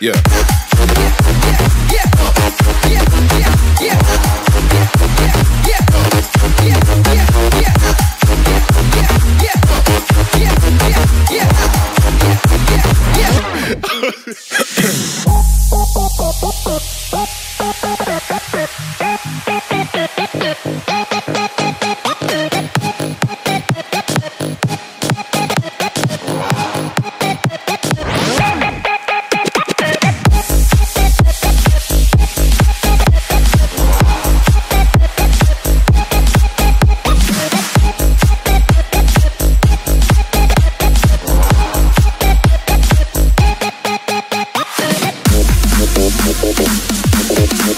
shit. Yeah.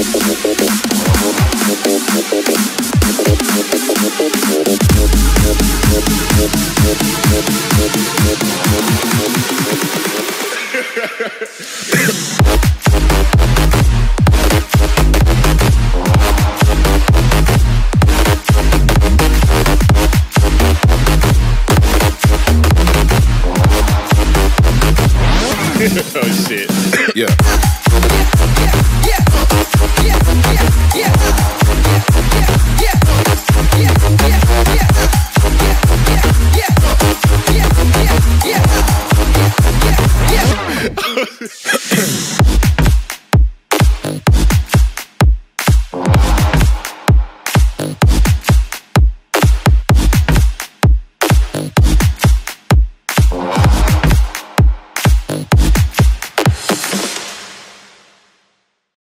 oh shit. Yeah.